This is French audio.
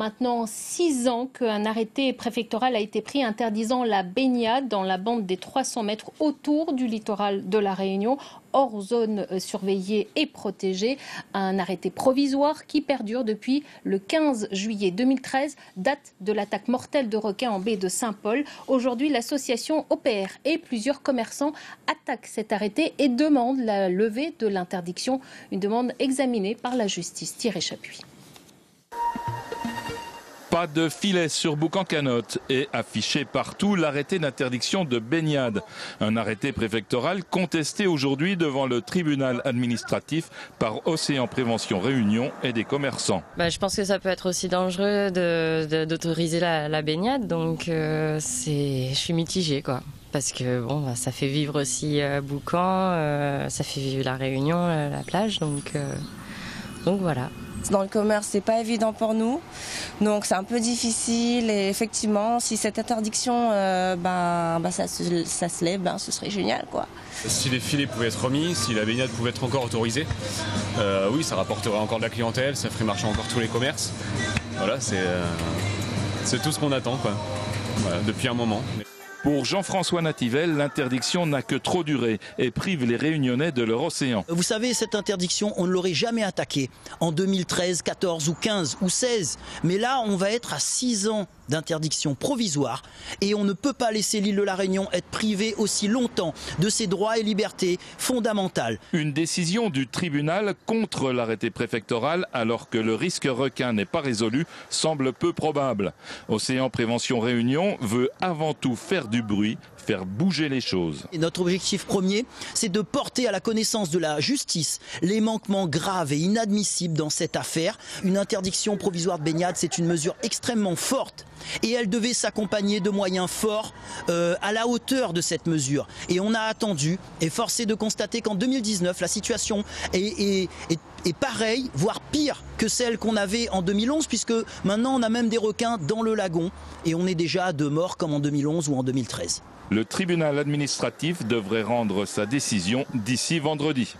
Maintenant six ans qu'un arrêté préfectoral a été pris interdisant la baignade dans la bande des 300 mètres autour du littoral de la Réunion, hors zone euh, surveillée et protégée. Un arrêté provisoire qui perdure depuis le 15 juillet 2013, date de l'attaque mortelle de requins en baie de Saint-Paul. Aujourd'hui, l'association OPR et plusieurs commerçants attaquent cet arrêté et demandent la levée de l'interdiction. Une demande examinée par la justice. Thierry Chapuis. De filet sur Boucan-Canotte et affiché partout l'arrêté d'interdiction de baignade. Un arrêté préfectoral contesté aujourd'hui devant le tribunal administratif par Océan Prévention Réunion et des commerçants. Bah, je pense que ça peut être aussi dangereux d'autoriser la, baignade, donc euh, je suis mitigée quoi. Parce que bon, bah, ça fait vivre aussi euh, Boucan, euh, ça fait vivre la Réunion, la plage, donc voilà. Dans le commerce, c'est pas évident pour nous. Donc c'est un peu difficile et effectivement, si cette interdiction, euh, ben, ben, ça, se, lève, ben, ce serait génial. quoi. Si les filets pouvaient être remis, si la baignade pouvait être encore autorisée, euh, oui, ça rapporterait encore de la clientèle, ça ferait marcher encore tous les commerces. Voilà, c'est euh, tout ce qu'on attend quoi. depuis un moment. Pour Jean-François Nativel, l'interdiction n'a que trop duré et prive les Réunionnais de leur océan. Vous savez, cette interdiction, on ne l'aurait jamais attaquée en 2013, 14 ou 15 ou 16. Mais là, on va être à 6 ans d'interdiction provisoire et on ne peut pas laisser l'île de la Réunion être privée aussi longtemps de ses droits et libertés fondamentales. Une décision du tribunal contre l'arrêté préfectoral alors que le risque requin n'est pas résolu semble peu probable. Océan Prévention Réunion veut avant tout faire du bruit, bouger les choses. Notre objectif premier, c'est de porter à la connaissance de la justice les manquements graves et inadmissibles dans cette affaire. Une interdiction provisoire de baignade, c'est une mesure extrêmement forte et elle devait s'accompagner de moyens forts euh, à la hauteur de cette mesure. Et on a attendu et forcé de constater qu'en 2019, la situation est, est pareille, voire pire que celle qu'on avait en 2011, puisque maintenant on a même des requins dans le lagon et on est déjà à deux morts comme en 2011 ou en 2013. Le tribunal administratif devrait rendre sa décision d'ici vendredi.